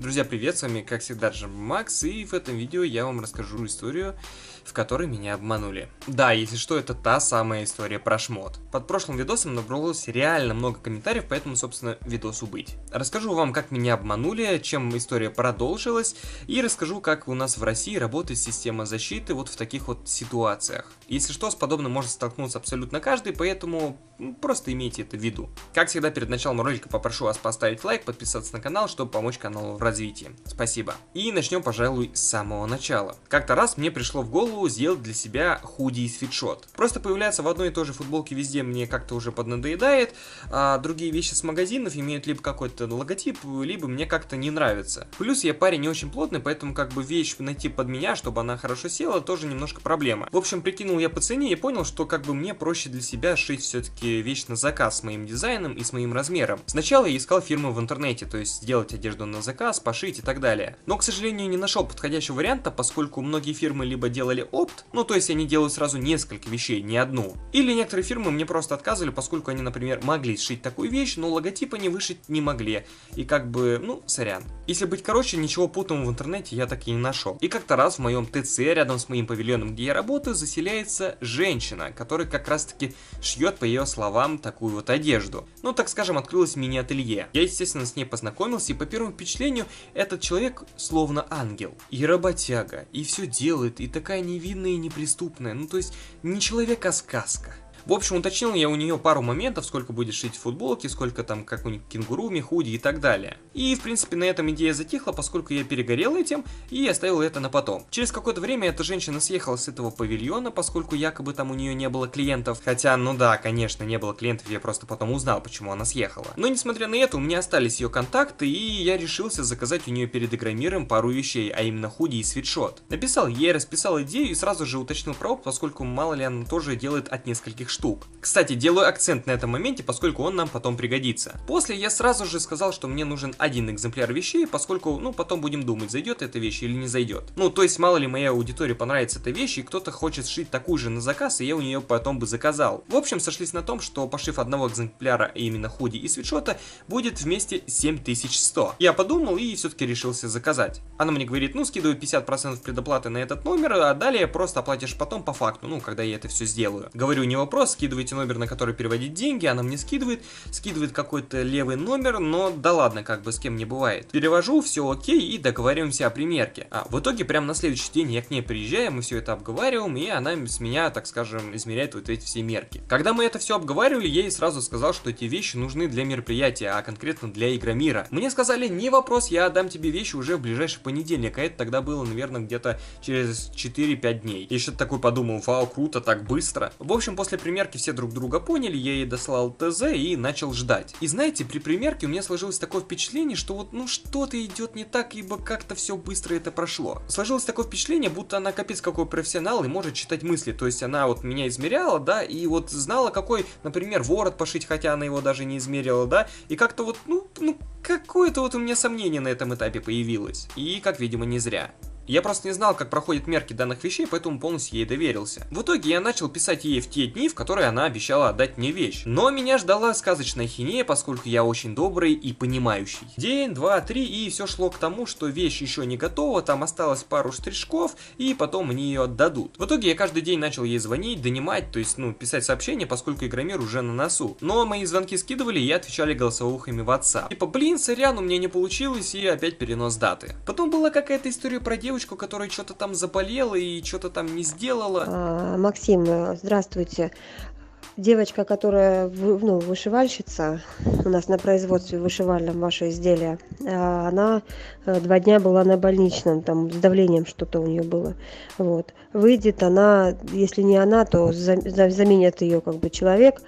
Друзья, привет, с вами как всегда же Макс, и в этом видео я вам расскажу историю, в которой меня обманули. Да, если что, это та самая история про шмот. Под прошлым видосом набралось реально много комментариев, поэтому, собственно, видосу быть. Расскажу вам, как меня обманули, чем история продолжилась, и расскажу, как у нас в России работает система защиты вот в таких вот ситуациях. Если что, с подобным может столкнуться абсолютно каждый, поэтому просто имейте это в виду. Как всегда, перед началом ролика попрошу вас поставить лайк, подписаться на канал, чтобы помочь каналу в развитии. Спасибо. И начнем, пожалуй, с самого начала. Как-то раз мне пришло в голову сделать для себя худи и свитшот. Просто появляться в одной и той же футболке везде мне как-то уже поднадоедает, а другие вещи с магазинов имеют либо какой-то логотип, либо мне как-то не нравится. Плюс я парень не очень плотный, поэтому как бы вещь найти под меня, чтобы она хорошо села, тоже немножко проблема. В общем, прикинул я по цене и понял, что как бы мне проще для себя шить все-таки вещь на заказ с моим дизайном и с моим размером. Сначала я искал фирмы в интернете, то есть сделать одежду на заказ, пошить и так далее. Но, к сожалению, не нашел подходящего варианта, поскольку многие фирмы либо делали опт, ну то есть они делают сразу несколько вещей, не одну. Или некоторые фирмы мне просто отказывали, поскольку они, например, могли сшить такую вещь, но логотип они вышить не могли. И как бы, ну, сорян. Если быть короче, ничего путного в интернете я так и не нашел. И как-то раз в моем ТЦ, рядом с моим павильоном, где я работаю, заселяется женщина, которая как раз таки шьет, по ее словам, такую вот одежду. Ну, так скажем, открылось мини-ателье. Я, естественно, с ней познакомился, и по первому впечатлению, этот человек словно ангел. И работяга, и все делает, и такая невинная и неприступная. Ну, то есть, не человек, а сказка. В общем, уточнил я у нее пару моментов, сколько будет шить футболки, сколько там, как у них кенгуруми, худи и так далее. И, в принципе, на этом идея затихла, поскольку я перегорел этим и оставил это на потом. Через какое-то время эта женщина съехала с этого павильона, поскольку якобы там у нее не было клиентов. Хотя, ну да, конечно, не было клиентов, я просто потом узнал, почему она съехала. Но, несмотря на это, у меня остались ее контакты, и я решился заказать у нее перед игромиром пару вещей, а именно худи и свитшот. Написал ей, расписал идею и сразу же уточнил про поскольку мало ли она тоже делает от нескольких штук. Кстати, делаю акцент на этом моменте, поскольку он нам потом пригодится. После я сразу же сказал, что мне нужен один экземпляр вещей, поскольку, ну, потом будем думать, зайдет эта вещь или не зайдет. Ну, то есть, мало ли моей аудитории понравится эта вещь, и кто-то хочет сшить такую же на заказ, и я у нее потом бы заказал. В общем, сошлись на том, что пошив одного экземпляра, именно худи и свитшота, будет вместе 7100. Я подумал и все-таки решился заказать. Она мне говорит, ну, скидываю 50% предоплаты на этот номер, а далее просто оплатишь потом по факту, ну, когда я это все сделаю. Говорю, не вопрос, скидывайте номер, на который переводить деньги, она мне скидывает, скидывает какой-то левый номер, но да ладно, как бы с кем не бывает. Перевожу, все окей и договариваемся о примерке. А в итоге прям на следующий день я к ней приезжаю, мы все это обговариваем, и она с меня, так скажем, измеряет вот эти все мерки. Когда мы это все обговаривали, я ей сразу сказал, что эти вещи нужны для мероприятия, а конкретно для Игромира. Мне сказали, не вопрос, я отдам тебе вещи уже в ближайший понедельник, а это тогда было, наверное, где-то через 4-5 дней. Я еще такой подумал, вау, круто, так быстро. В общем, после примерки примерке все друг друга поняли, я ей дослал ТЗ и начал ждать. И знаете, при примерке у меня сложилось такое впечатление, что вот ну что-то идет не так, ибо как-то все быстро это прошло. Сложилось такое впечатление, будто она капец какой профессионал и может читать мысли. То есть она вот меня измеряла, да, и вот знала, какой, например, ворот пошить, хотя она его даже не измерила, да, и как-то вот, ну, ну, какое-то вот у меня сомнение на этом этапе появилось. И, как видимо, не зря. Я просто не знал, как проходят мерки данных вещей, поэтому полностью ей доверился. В итоге я начал писать ей в те дни, в которые она обещала отдать мне вещь. Но меня ждала сказочная хинея, поскольку я очень добрый и понимающий. День, два, три, и все шло к тому, что вещь еще не готова, там осталось пару штришков, и потом мне ее отдадут. В итоге я каждый день начал ей звонить, донимать, то есть, ну, писать сообщения, поскольку Игромир уже на носу. Но мои звонки скидывали, и я отвечали голосовухами в WhatsApp. Типа, блин, сорян, у меня не получилось, и опять перенос даты. Потом была какая-то история про девушку, девочку, которая что-то там заболела и что-то там не сделала. А, Максим, здравствуйте. Девочка, которая ну, вышивальщица, у нас на производстве вышивальном ваше изделие, а, она э, два дня была на больничном, там с давлением что-то у нее было. Вот. Выйдет она, если не она, то заменит ее как бы человек.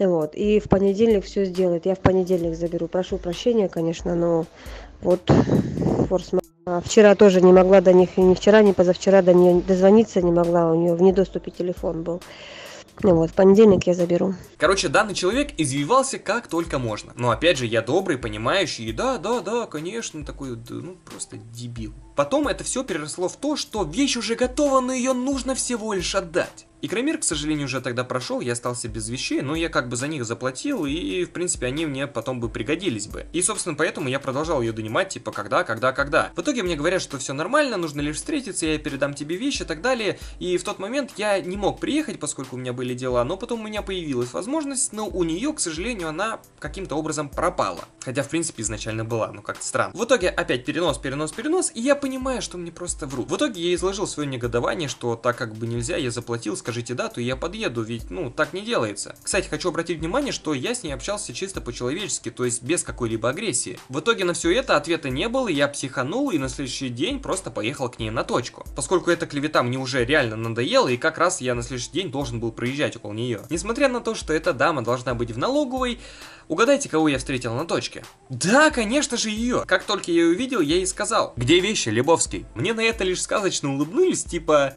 Вот. И в понедельник все сделает. Я в понедельник заберу. Прошу прощения, конечно, но вот форс-мажор а вчера тоже не могла до них, ни вчера, ни позавчера до нее дозвониться не могла, у нее в недоступе телефон был. Ну вот, в понедельник я заберу. Короче, данный человек извивался как только можно. Но опять же, я добрый, понимающий, и да, да, да, конечно, такой, ну, просто дебил. Потом это все переросло в то, что вещь уже готова, но ее нужно всего лишь отдать. Икромир, к сожалению, уже тогда прошел, я остался без вещей, но я как бы за них заплатил, и, в принципе, они мне потом бы пригодились бы. И, собственно, поэтому я продолжал ее донимать, типа, когда, когда, когда. В итоге мне говорят, что все нормально, нужно лишь встретиться, я передам тебе вещи и так далее. И в тот момент я не мог приехать, поскольку у меня были дела, но потом у меня появилась возможность, но у нее, к сожалению, она каким-то образом пропала. Хотя, в принципе, изначально была, ну как-то странно. В итоге опять перенос, перенос, перенос, и я понимаю, что мне просто врут. В итоге я изложил свое негодование, что так как бы нельзя, я заплатил, скажите дату, и я подъеду, ведь, ну, так не делается. Кстати, хочу обратить внимание, что я с ней общался чисто по-человечески, то есть без какой-либо агрессии. В итоге на все это ответа не было, я психанул и на следующий день просто поехал к ней на точку. Поскольку эта клевета мне уже реально надоела, и как раз я на следующий день должен был проезжать около нее. Несмотря на то, что эта дама должна быть в налоговой, Угадайте, кого я встретил на точке? Да, конечно же ее. Как только я ее увидел, я ей сказал. Где вещи, Лебовский? Мне на это лишь сказочно улыбнулись, типа...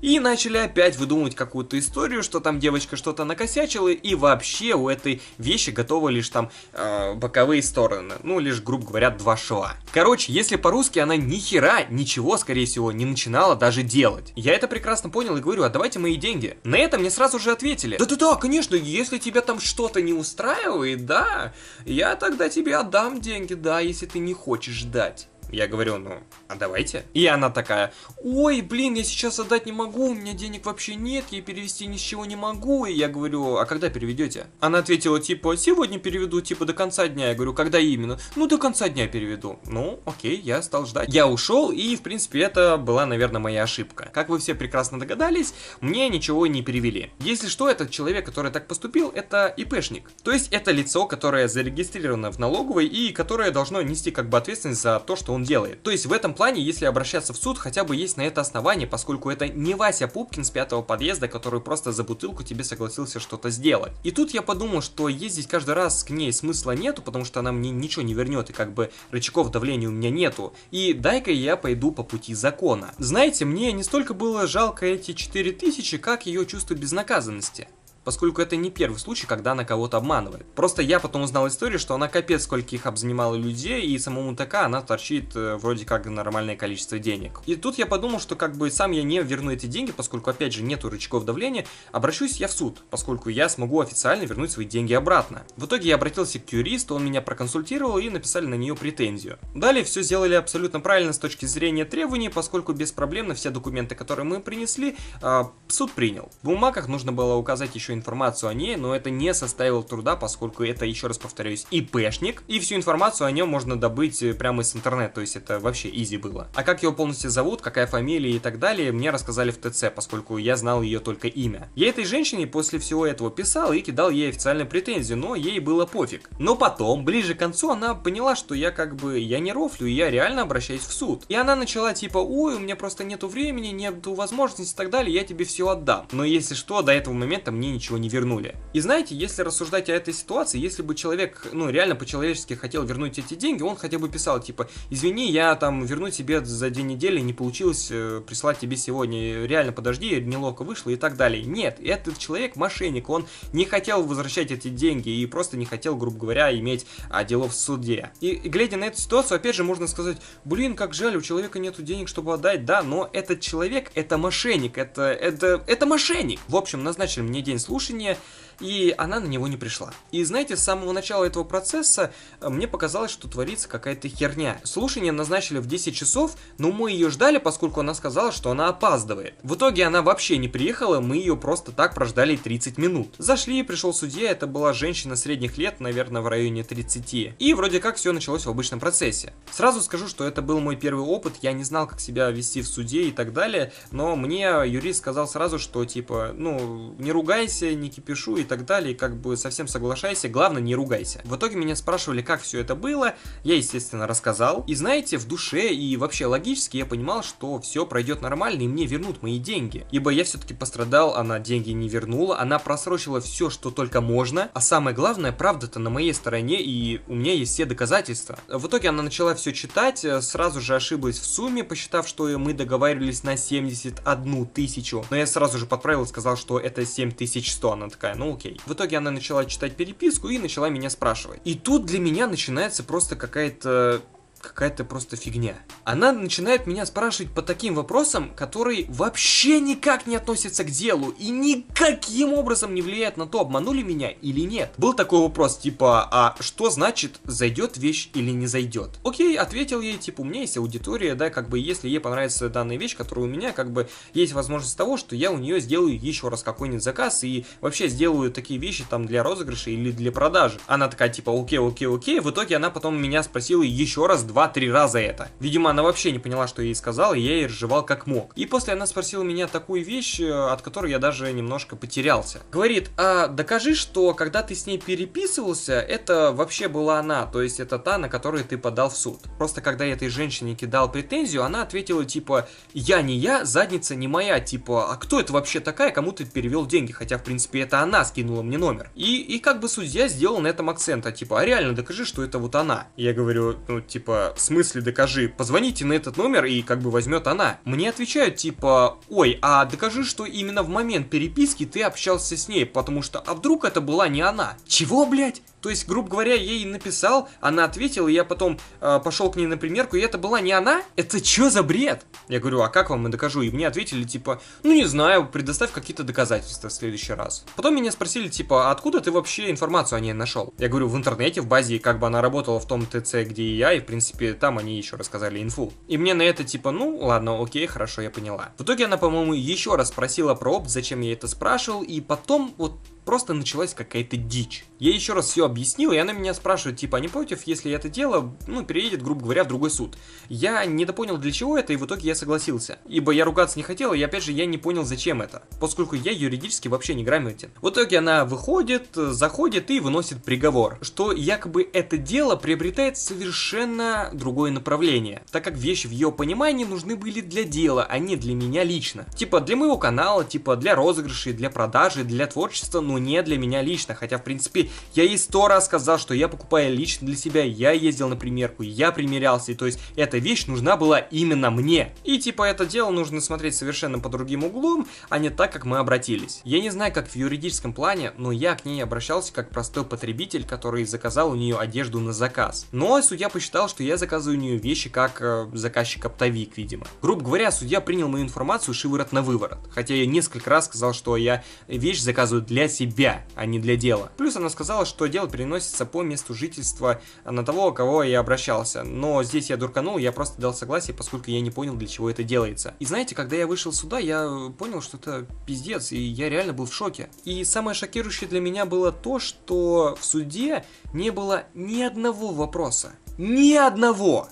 И начали опять выдумывать какую-то историю, что там девочка что-то накосячила, и вообще у этой вещи готовы лишь там э, боковые стороны. Ну, лишь, грубо говоря, два шва. Короче, если по-русски она ни хера ничего, скорее всего, не начинала даже делать. Я это прекрасно понял и говорю, отдавайте мои деньги. На это мне сразу же ответили. Да-да-да, конечно, если тебя там что-то не устраивает, да, я тогда тебе отдам деньги, да, если ты не хочешь ждать. Я говорю, ну, а давайте. И она такая, ой, блин, я сейчас отдать не могу, у меня денег вообще нет, я перевести ни с чего не могу. И я говорю, а когда переведете? Она ответила, типа, сегодня переведу, типа, до конца дня. Я говорю, когда именно? Ну, до конца дня переведу. Ну, окей, я стал ждать. Я ушел, и, в принципе, это была, наверное, моя ошибка. Как вы все прекрасно догадались, мне ничего не перевели. Если что, этот человек, который так поступил, это ИПшник. То есть, это лицо, которое зарегистрировано в налоговой и которое должно нести, как бы, ответственность за то, что он он делает. То есть в этом плане, если обращаться в суд, хотя бы есть на это основание, поскольку это не Вася Пупкин с пятого подъезда, который просто за бутылку тебе согласился что-то сделать. И тут я подумал, что ездить каждый раз к ней смысла нету, потому что она мне ничего не вернет, и как бы рычагов давления у меня нету. И дай-ка я пойду по пути закона. Знаете, мне не столько было жалко эти 4000, как ее чувство безнаказанности поскольку это не первый случай, когда она кого-то обманывает. Просто я потом узнал историю, что она капец скольких обзанимала людей, и самому ТК она торчит э, вроде как нормальное количество денег. И тут я подумал, что как бы сам я не верну эти деньги, поскольку опять же нету рычагов давления, обращусь я в суд, поскольку я смогу официально вернуть свои деньги обратно. В итоге я обратился к юристу, он меня проконсультировал и написали на нее претензию. Далее все сделали абсолютно правильно с точки зрения требований, поскольку беспроблемно все документы, которые мы принесли, э, суд принял. В бумагах нужно было указать еще информацию о ней, но это не составило труда, поскольку это, еще раз повторюсь, ИПшник, и всю информацию о нем можно добыть э, прямо из интернета, то есть это вообще изи было. А как его полностью зовут, какая фамилия и так далее, мне рассказали в ТЦ, поскольку я знал ее только имя. Я этой женщине после всего этого писал и кидал ей официальную претензию, но ей было пофиг. Но потом, ближе к концу, она поняла, что я как бы, я не рофлю, я реально обращаюсь в суд. И она начала типа, ой, у меня просто нету времени, нету возможности и так далее, я тебе все отдам. Но если что, до этого момента мне ничего не вернули. И знаете, если рассуждать о этой ситуации, если бы человек, ну, реально по-человечески хотел вернуть эти деньги, он хотя бы писал, типа, извини, я там верну тебе за две недели, не получилось э, прислать тебе сегодня, реально подожди, неловко вышло и так далее. Нет, этот человек мошенник, он не хотел возвращать эти деньги и просто не хотел, грубо говоря, иметь а, делов в суде. И, и глядя на эту ситуацию, опять же, можно сказать, блин, как жаль, у человека нету денег, чтобы отдать, да, но этот человек, это мошенник, это, это, это мошенник. В общем, назначили мне день слушания, и она на него не пришла. И знаете, с самого начала этого процесса э, мне показалось, что творится какая-то херня. Слушание назначили в 10 часов, но мы ее ждали, поскольку она сказала, что она опаздывает. В итоге она вообще не приехала, мы ее просто так прождали 30 минут. Зашли, пришел судья, это была женщина средних лет, наверное, в районе 30. И вроде как все началось в обычном процессе. Сразу скажу, что это был мой первый опыт, я не знал, как себя вести в суде и так далее, но мне юрист сказал сразу, что типа, ну, не ругайся, не кипишу и так далее, как бы совсем соглашайся, главное не ругайся. В итоге меня спрашивали, как все это было, я, естественно, рассказал. И знаете, в душе и вообще логически я понимал, что все пройдет нормально и мне вернут мои деньги. Ибо я все-таки пострадал, она деньги не вернула, она просрочила все, что только можно, а самое главное, правда-то на моей стороне и у меня есть все доказательства. В итоге она начала все читать, сразу же ошиблась в сумме, посчитав, что мы договаривались на 71 тысячу. Но я сразу же подправил и сказал, что это 7100. Она такая, ну окей. В итоге она начала читать переписку и начала меня спрашивать. И тут для меня начинается просто какая-то какая-то просто фигня. Она начинает меня спрашивать по таким вопросам, которые вообще никак не относятся к делу и никаким образом не влияют на то, обманули меня или нет. Был такой вопрос, типа, а что значит зайдет вещь или не зайдет? Окей, ответил ей, типа, у меня есть аудитория, да, как бы если ей понравится данная вещь, которая у меня, как бы есть возможность того, что я у нее сделаю еще раз какой-нибудь заказ и вообще сделаю такие вещи там для розыгрыша или для продажи. Она такая, типа, окей, окей, окей. В итоге она потом меня спросила еще раз два-три раза это. Видимо, она вообще не поняла, что я ей сказал, и я ей разжевал как мог. И после она спросила меня такую вещь, э, от которой я даже немножко потерялся. Говорит, а докажи, что когда ты с ней переписывался, это вообще была она, то есть это та, на которую ты подал в суд. Просто когда я этой женщине кидал претензию, она ответила типа, я не я, задница не моя, типа, а кто это вообще такая, кому ты перевел деньги, хотя в принципе это она скинула мне номер. И, и как бы судья сделал на этом акцент, а типа, а реально докажи, что это вот она. Я говорю, ну типа, в смысле докажи, позвоните на этот номер и как бы возьмет она. Мне отвечают типа, ой, а докажи, что именно в момент переписки ты общался с ней, потому что, а вдруг это была не она? Чего, блядь? То есть, грубо говоря, я ей написал, она ответила, я потом э, пошел к ней на примерку, и это была не она? Это что за бред? Я говорю, а как вам и докажу? И мне ответили, типа, ну не знаю, предоставь какие-то доказательства в следующий раз. Потом меня спросили, типа, а откуда ты вообще информацию о ней нашел? Я говорю, в интернете, в базе, как бы она работала в том ТЦ, где и я, и в принципе там они еще рассказали инфу. И мне на это типа, ну ладно, окей, хорошо, я поняла. В итоге она, по-моему, еще раз спросила про опт, зачем я это спрашивал, и потом вот просто началась какая-то дичь. Я еще раз все объяснил, и она меня спрашивает, типа, а не против, если это дело, ну, переедет, грубо говоря, в другой суд. Я недопонял, для чего это, и в итоге я согласился. Ибо я ругаться не хотел, и опять же, я не понял, зачем это. Поскольку я юридически вообще не грамотен. В итоге она выходит, заходит и выносит приговор. Что якобы это дело приобретает совершенно другое направление. Так как вещи в ее понимании нужны были для дела, а не для меня лично. Типа для моего канала, типа для розыгрышей, для продажи, для творчества, но не для меня лично. Хотя, в принципе, я ей сто раз сказал, что я покупаю лично для себя, я ездил на примерку, я примерялся, и то есть эта вещь нужна была именно мне. И типа это дело нужно смотреть совершенно по другим углом, а не так, как мы обратились. Я не знаю, как в юридическом плане, но я к ней обращался как простой потребитель, который заказал у нее одежду на заказ. Но судья посчитал, что я заказываю у нее вещи как э, заказчик-оптовик, видимо. Грубо говоря, судья принял мою информацию шиворот на выворот. Хотя я несколько раз сказал, что я вещь заказываю для себя, а не для дела. Плюс она сказала, что дело переносится по месту жительства на того, кого я обращался. Но здесь я дурканул, я просто дал согласие, поскольку я не понял, для чего это делается. И знаете, когда я вышел сюда, я понял, что это пиздец, и я реально был в шоке. И самое шокирующее для меня было то, что в суде не было ни одного вопроса. Ни одного!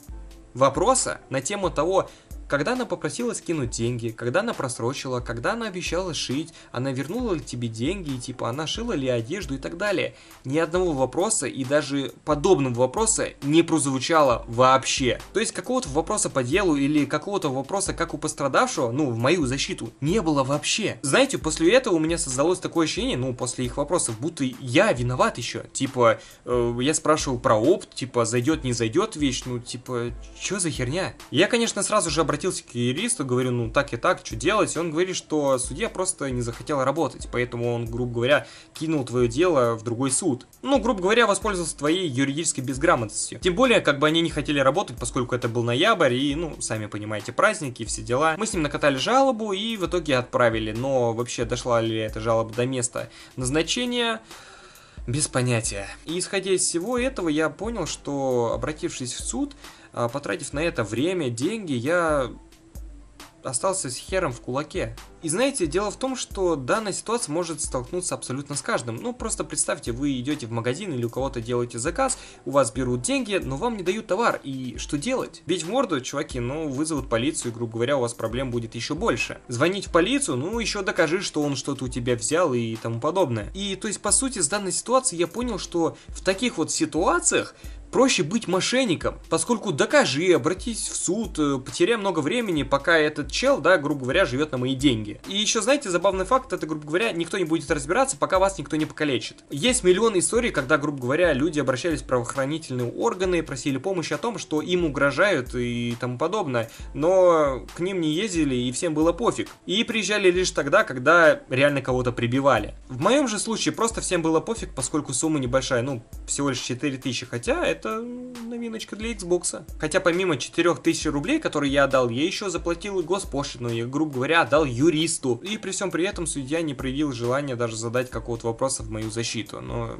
Вопроса на тему того, когда она попросила скинуть деньги, когда она просрочила, когда она обещала шить, она вернула ли тебе деньги, и типа она шила ли одежду и так далее. Ни одного вопроса и даже подобного вопроса не прозвучало вообще. То есть какого-то вопроса по делу или какого-то вопроса как у пострадавшего, ну, в мою защиту, не было вообще. Знаете, после этого у меня создалось такое ощущение, ну, после их вопросов, будто я виноват еще. Типа, э, я спрашивал про опт, типа, зайдет, не зайдет вещь, ну, типа, что за херня? Я, конечно, сразу же обратился обратился к юристу, говорю, ну так и так, что делать? И он говорит, что судья просто не захотел работать, поэтому он, грубо говоря, кинул твое дело в другой суд. Ну, грубо говоря, воспользовался твоей юридической безграмотностью. Тем более, как бы они не хотели работать, поскольку это был ноябрь, и, ну, сами понимаете, праздники и все дела. Мы с ним накатали жалобу и в итоге отправили, но вообще дошла ли эта жалоба до места назначения... Без понятия. И исходя из всего этого, я понял, что обратившись в суд, потратив на это время, деньги, я остался с хером в кулаке. И знаете, дело в том, что данная ситуация может столкнуться абсолютно с каждым. Ну, просто представьте, вы идете в магазин или у кого-то делаете заказ, у вас берут деньги, но вам не дают товар. И что делать? Ведь в морду, чуваки, ну, вызовут полицию, и, грубо говоря, у вас проблем будет еще больше. Звонить в полицию, ну, еще докажи, что он что-то у тебя взял и тому подобное. И, то есть, по сути, с данной ситуации я понял, что в таких вот ситуациях проще быть мошенником, поскольку докажи, обратись в суд, э, потеряй много времени, пока этот чел, да, грубо говоря, живет на мои деньги. И еще, знаете, забавный факт, это, грубо говоря, никто не будет разбираться, пока вас никто не покалечит. Есть миллионы историй, когда, грубо говоря, люди обращались в правоохранительные органы, просили помощи о том, что им угрожают и тому подобное, но к ним не ездили и всем было пофиг. И приезжали лишь тогда, когда реально кого-то прибивали. В моем же случае просто всем было пофиг, поскольку сумма небольшая, ну, всего лишь 4000, хотя это новиночка для Xbox. Хотя помимо 4000 рублей, которые я отдал, я еще заплатил госпошлину, и, грубо говоря, отдал юристу. И при всем при этом судья не проявил желания даже задать какого-то вопроса в мою защиту. Но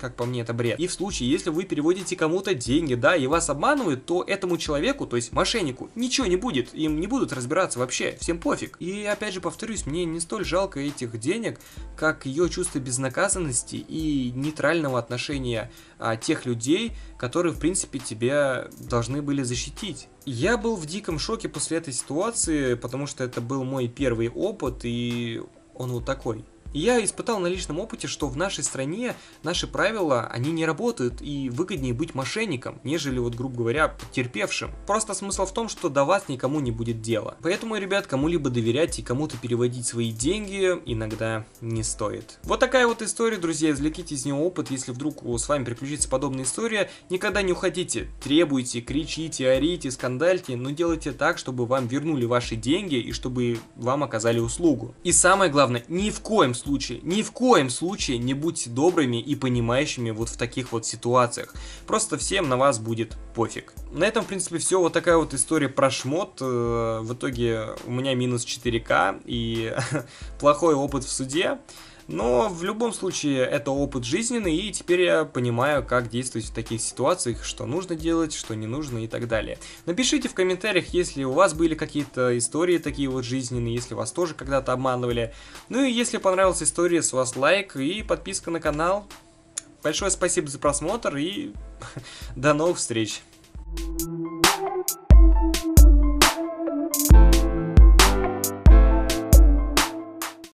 как по мне, это бред. И в случае, если вы переводите кому-то деньги, да, и вас обманывают, то этому человеку, то есть мошеннику, ничего не будет, им не будут разбираться вообще, всем пофиг. И опять же повторюсь, мне не столь жалко этих денег, как ее чувство безнаказанности и нейтрального отношения а, тех людей, которые, в принципе, тебя должны были защитить. Я был в диком шоке после этой ситуации, потому что это был мой первый опыт, и он вот такой. Я испытал на личном опыте, что в нашей стране наши правила, они не работают, и выгоднее быть мошенником, нежели, вот, грубо говоря, потерпевшим. Просто смысл в том, что до вас никому не будет дела. Поэтому, ребят, кому-либо доверять и кому-то переводить свои деньги иногда не стоит. Вот такая вот история, друзья, извлеките из нее опыт, если вдруг с вами приключится подобная история, никогда не уходите, требуйте, кричите, орите, скандальте, но делайте так, чтобы вам вернули ваши деньги и чтобы вам оказали услугу. И самое главное, ни в коем случае, ни в коем случае не будьте добрыми и понимающими вот в таких вот ситуациях. Просто всем на вас будет пофиг. На этом, в принципе, все. Вот такая вот история про шмот. Э, в итоге у меня минус 4К и плохой опыт в суде. Но в любом случае это опыт жизненный, и теперь я понимаю, как действовать в таких ситуациях, что нужно делать, что не нужно и так далее. Напишите в комментариях, если у вас были какие-то истории такие вот жизненные, если вас тоже когда-то обманывали. Ну и если понравилась история, с вас лайк и подписка на канал. Большое спасибо за просмотр и до новых встреч. thank you